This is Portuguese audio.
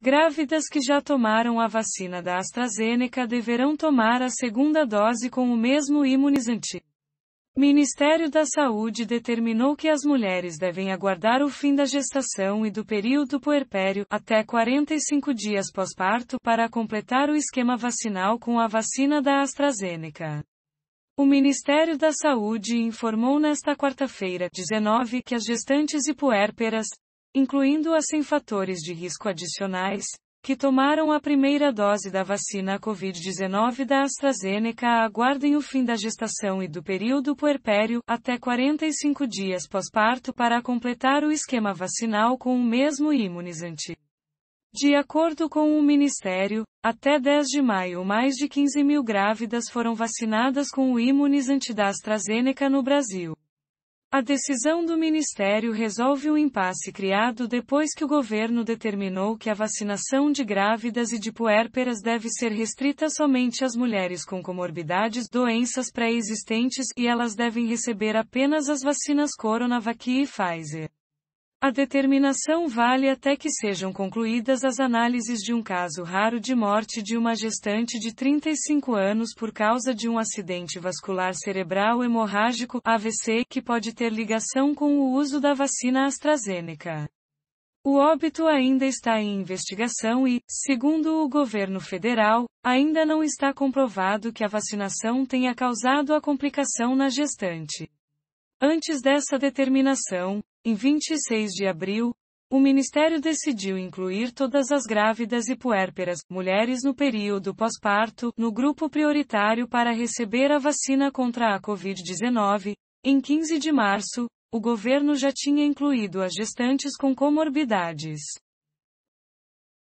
Grávidas que já tomaram a vacina da AstraZeneca deverão tomar a segunda dose com o mesmo imunizante. Ministério da Saúde determinou que as mulheres devem aguardar o fim da gestação e do período puerpério, até 45 dias pós-parto, para completar o esquema vacinal com a vacina da AstraZeneca. O Ministério da Saúde informou nesta quarta-feira, 19, que as gestantes e puérperas, incluindo as sem fatores de risco adicionais, que tomaram a primeira dose da vacina Covid-19 da AstraZeneca aguardem o fim da gestação e do período puerpério, até 45 dias pós-parto para completar o esquema vacinal com o mesmo imunizante. De acordo com o Ministério, até 10 de maio mais de 15 mil grávidas foram vacinadas com o imunizante da AstraZeneca no Brasil. A decisão do Ministério resolve o impasse criado depois que o governo determinou que a vacinação de grávidas e de puérperas deve ser restrita somente às mulheres com comorbidades, doenças pré-existentes, e elas devem receber apenas as vacinas Coronavac e Pfizer. A determinação vale até que sejam concluídas as análises de um caso raro de morte de uma gestante de 35 anos por causa de um acidente vascular cerebral hemorrágico AVC que pode ter ligação com o uso da vacina AstraZeneca. O óbito ainda está em investigação e, segundo o governo federal, ainda não está comprovado que a vacinação tenha causado a complicação na gestante. Antes dessa determinação, em 26 de abril, o Ministério decidiu incluir todas as grávidas e puérperas, mulheres no período pós-parto, no grupo prioritário para receber a vacina contra a Covid-19. Em 15 de março, o governo já tinha incluído as gestantes com comorbidades.